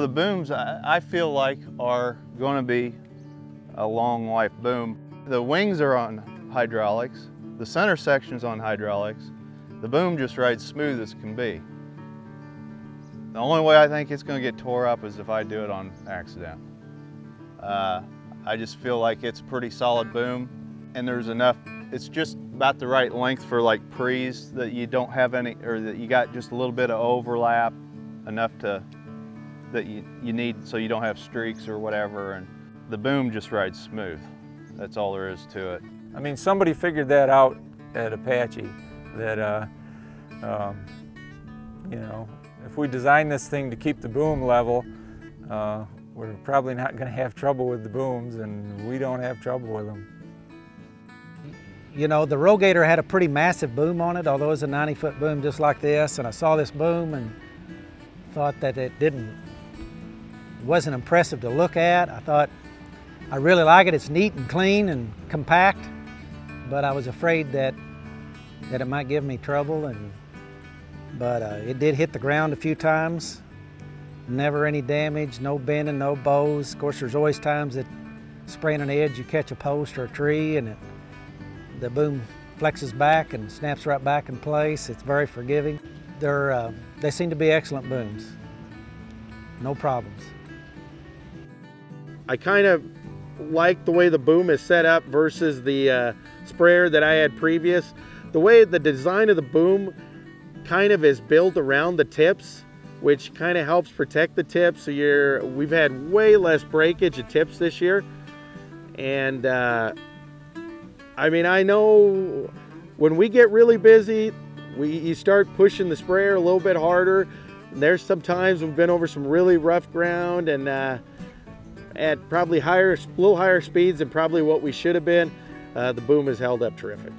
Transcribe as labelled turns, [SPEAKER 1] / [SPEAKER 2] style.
[SPEAKER 1] the booms, I, feel like, are going to be a long life boom. The wings are on hydraulics, the center section's on hydraulics, the boom just rides smooth as can be. The only way I think it's going to get tore up is if I do it on accident. Uh, I just feel like it's a pretty solid boom and there's enough, it's just about the right length for like pre's that you don't have any, or that you got just a little bit of overlap, enough to, that you, you need so you don't have streaks or whatever. And the boom just rides smooth. That's all there is to it.
[SPEAKER 2] I mean, somebody figured that out at Apache, that, uh, um, you know, if we design this thing to keep the boom level, uh, we're probably not going to have trouble with the booms, and we don't have trouble with them.
[SPEAKER 3] You know, the Rogator had a pretty massive boom on it, although it was a 90 foot boom just like this, and I saw this boom and thought that it didn't, wasn't impressive to look at. I thought, I really like it, it's neat and clean and compact, but I was afraid that, that it might give me trouble, and but uh, it did hit the ground a few times. Never any damage, no bending, no bows. Of course, there's always times that spraying an edge, you catch a post or a tree and it, the boom flexes back and snaps right back in place. It's very forgiving. They're, uh, they seem to be excellent booms. No problems.
[SPEAKER 4] I kind of like the way the boom is set up versus the uh, sprayer that I had previous. The way the design of the boom kind of is built around the tips, which kind of helps protect the tips. So you're, we've had way less breakage of tips this year. And uh, I mean, I know when we get really busy, we you start pushing the sprayer a little bit harder. And there's some times we've been over some really rough ground and uh, at probably higher, a little higher speeds than probably what we should have been. Uh, the boom has held up terrific.